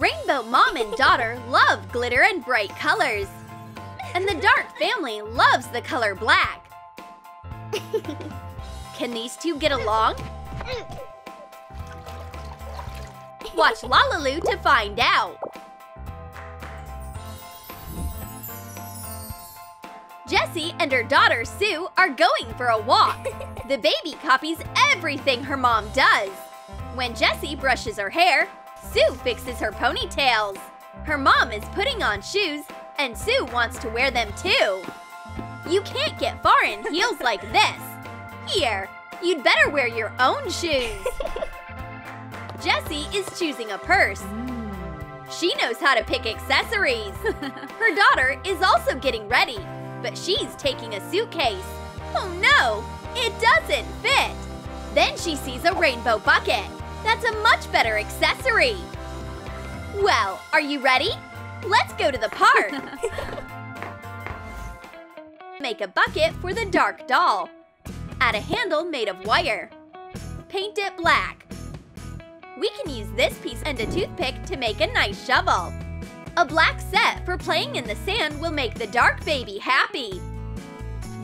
Rainbow mom and daughter love glitter and bright colors. And the Dark family loves the color black. Can these two get along? Watch LaLiLu to find out. Jessie and her daughter Sue are going for a walk. The baby copies everything her mom does. When Jessie brushes her hair, Sue fixes her ponytails. Her mom is putting on shoes, and Sue wants to wear them too. You can't get far in heels like this. Here, you'd better wear your own shoes. Jessie is choosing a purse. Mm. She knows how to pick accessories. Her daughter is also getting ready, but she's taking a suitcase. Oh no, it doesn't fit. Then she sees a rainbow bucket. That's a much better accessory. Well, are you ready? Let's go to the park. Make a bucket for the dark doll. Add a handle made of wire. Paint it black. We can use this piece and a toothpick to make a nice shovel. A black set for playing in the sand will make the dark baby happy.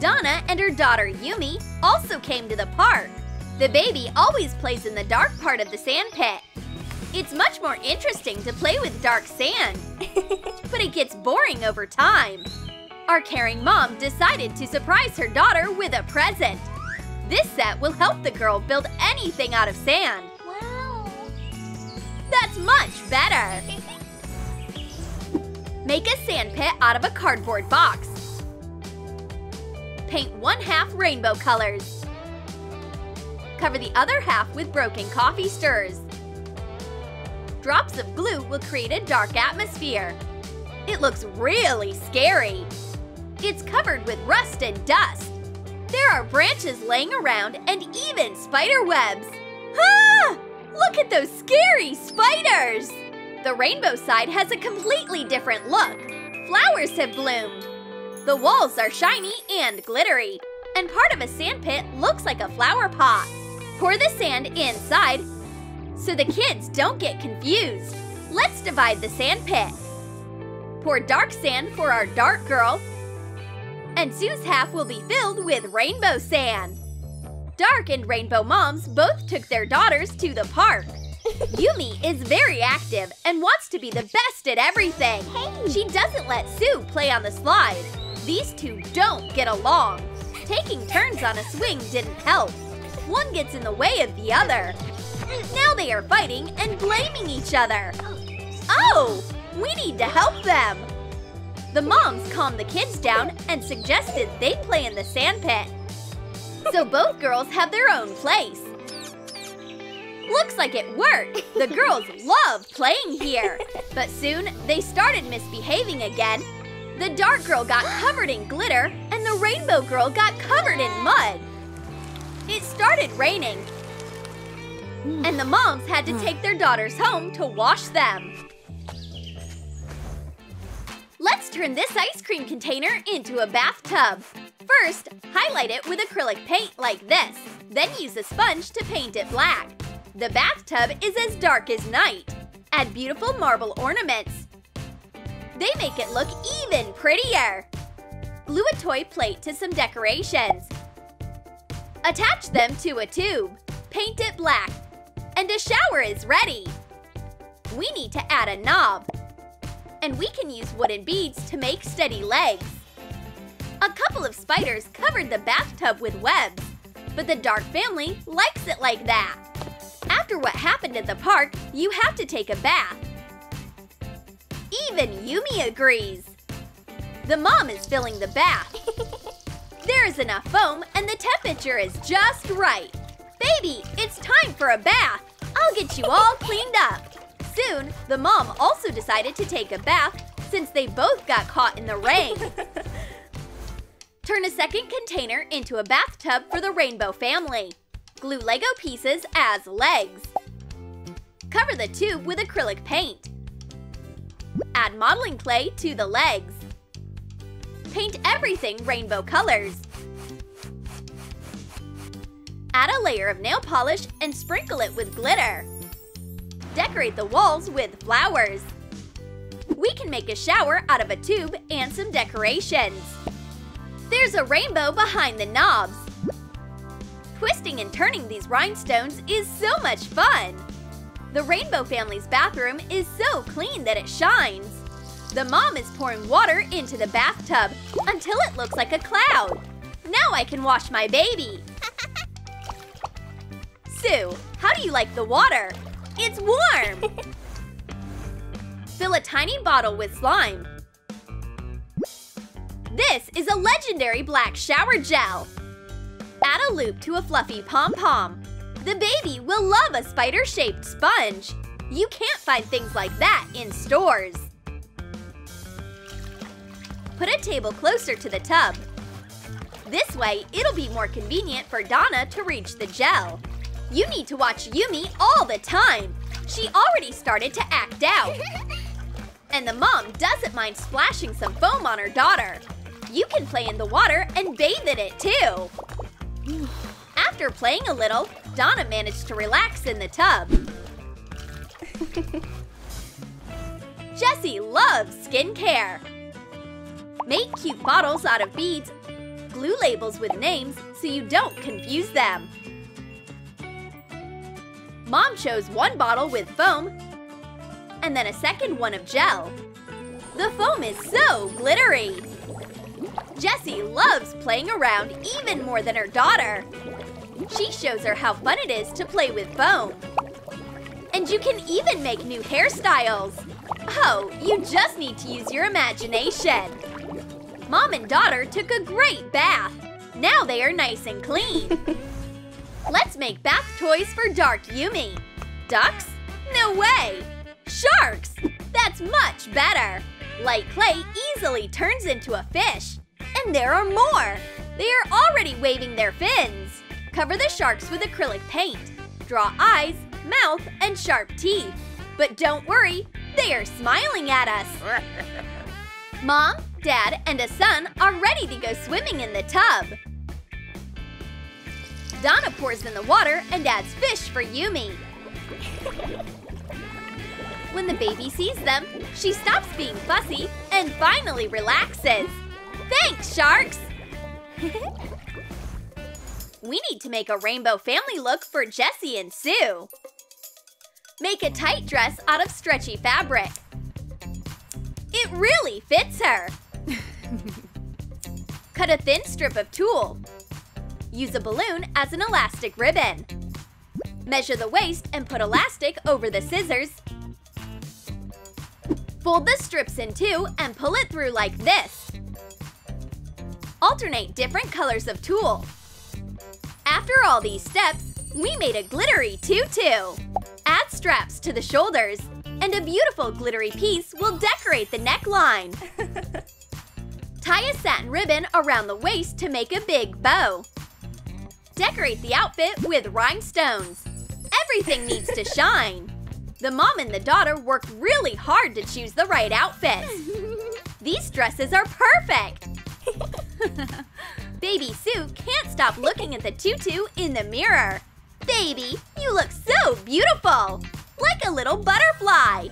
Donna and her daughter Yumi also came to the park. The baby always plays in the dark part of the sand pit. It's much more interesting to play with dark sand, but it gets boring over time. Our caring mom decided to surprise her daughter with a present. This set will help the girl build anything out of sand. Wow. That's much better! Make a sand pit out of a cardboard box. Paint one half rainbow colors. Cover the other half with broken coffee stirs. Drops of glue will create a dark atmosphere. It looks really scary. It's covered with rust and dust. There are branches laying around and even spider webs. Ah! Look at those scary spiders! The rainbow side has a completely different look. Flowers have bloomed. The walls are shiny and glittery, and part of a sand pit looks like a flower pot. Pour the sand inside so the kids don't get confused. Let's divide the sand pit. Pour dark sand for our dark girl, and Sue's half will be filled with rainbow sand. Dark and Rainbow moms both took their daughters to the park. Yumi is very active and wants to be the best at everything. Hey. She doesn't let Sue play on the slide. These two don't get along. Taking turns on a swing didn't help. One gets in the way of the other. Now they are fighting and blaming each other. Oh, we need to help them. The moms calmed the kids down and suggested they play in the sand pit. So both girls have their own place. Looks like it worked. The girls love playing here. But soon they started misbehaving again. The dark girl got covered in glitter and the rainbow girl got covered in mud. It started raining. Hmm. And the moms had to take their daughters home to wash them. Let's turn this ice cream container into a bathtub. First, highlight it with acrylic paint like this. Then use a sponge to paint it black. The bathtub is as dark as night. Add beautiful marble ornaments. They make it look even prettier. Glue a toy plate to some decorations. Attach them to a tube. Paint it black. And a shower is ready. We need to add a knob. And we can use wooden beads to make steady legs. A couple of spiders covered the bathtub with webs, but the Dark family likes it like that. After what happened at the park, you have to take a bath. Even Yumi agrees. The mom is filling the bath. There is enough foam and the temperature is just right. Baby, it's time for a bath. I'll get you all cleaned up. Soon, the mom also decided to take a bath since they both got caught in the rain. Turn a second container into a bathtub for the rainbow family. Glue Lego pieces as legs. Cover the tube with acrylic paint. Add modeling clay to the legs. Paint everything rainbow colors. Add a layer of nail polish and sprinkle it with glitter. Decorate the walls with flowers. We can make a shower out of a tube and some decorations. There's a rainbow behind the knobs. Twisting and turning these rhinestones is so much fun! The Rainbow family's bathroom is so clean that it shines. The mom is pouring water into the bathtub until it looks like a cloud. Now I can wash my baby. Sue, how do you like the water? It's warm! Fill a tiny bottle with slime. This is a legendary black shower gel. Add a loop to a fluffy pom-pom. The baby will love a spider-shaped sponge. You can't find things like that in stores. Put a table closer to the tub. This way, it'll be more convenient for Donna to reach the gel. You need to watch Yumi all the time. She already started to act out. And the mom doesn't mind splashing some foam on her daughter. You can play in the water and bathe in it too. After playing a little, Donna managed to relax in the tub. Jessie loves skincare. Make cute bottles out of beads. Glue labels with names so you don't confuse them. Mom chose one bottle with foam and then a second one of gel. The foam is so glittery. Jessie loves playing around even more than her daughter. She shows her how fun it is to play with foam. And you can even make new hairstyles. Oh, you just need to use your imagination. Mom and daughter took a great bath. Now they are nice and clean. Let's make bath toys for Dark Yumi. Ducks? No way! Sharks! That's much better! Light clay easily turns into a fish. And there are more! They are already waving their fins. Cover the sharks with acrylic paint. Draw eyes, mouth, and sharp teeth. But don't worry, they are smiling at us. Mom, Dad, and a son are ready to go swimming in the tub. Donna pours in the water and adds fish for Yumi. When the baby sees them, she stops being fussy and finally relaxes. Thanks, sharks! we need to make a rainbow family look for Jessie and Sue. Make a tight dress out of stretchy fabric. It really fits her. Cut a thin strip of tulle. Use a balloon as an elastic ribbon. Measure the waist and put elastic over the scissors. Fold the strips in two and pull it through like this. Alternate different colors of tulle. After all these steps, we made a glittery tutu. Add straps to the shoulders, and a beautiful glittery piece will decorate the neckline. Tie a satin ribbon around the waist to make a big bow. Decorate the outfit with rhinestones. Everything needs to shine. The mom and the daughter worked really hard to choose the right outfits. These dresses are perfect! Baby Sue can't stop looking at the tutu in the mirror. Baby, you look so beautiful! Like a little butterfly!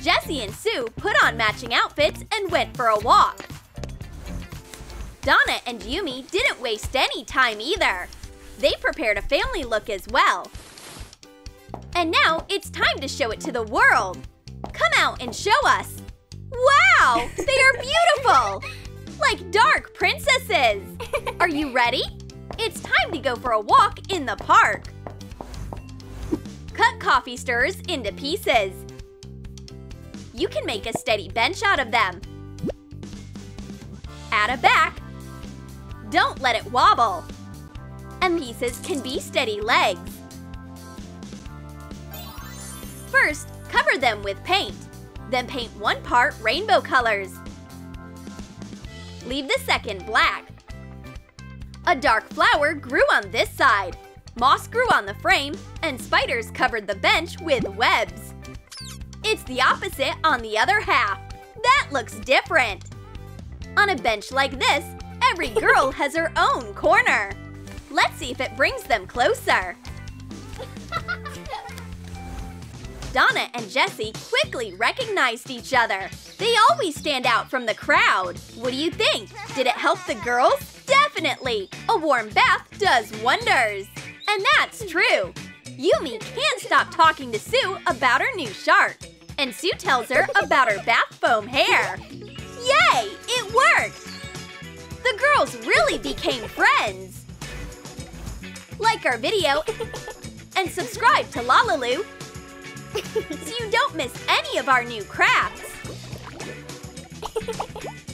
Jessie and Sue put on matching outfits and went for a walk. Donna and Yumi didn't waste any time either. They prepared a family look as well. And now it's time to show it to the world. Come out and show us. Wow, they are beautiful! like dark princesses. Are you ready? It's time to go for a walk in the park. Cut coffee stirrers into pieces. You can make a steady bench out of them. Add a back. Don't let it wobble. And pieces can be steady legs. First, cover them with paint. Then paint one part rainbow colors. Leave the second black. A dark flower grew on this side. Moss grew on the frame, and spiders covered the bench with webs. It's the opposite on the other half. That looks different. On a bench like this, every girl has her own corner. Let's see if it brings them closer. Donna and Jessie quickly recognized each other. They always stand out from the crowd. What do you think? Did it help the girls? Definitely! A warm bath does wonders! And that's true! Yumi can't stop talking to Sue about her new shark. And Sue tells her about her bath foam hair. Yay! It worked! The girls really became friends. Like our video and subscribe to LaLiLu so you don't miss any of our new crafts.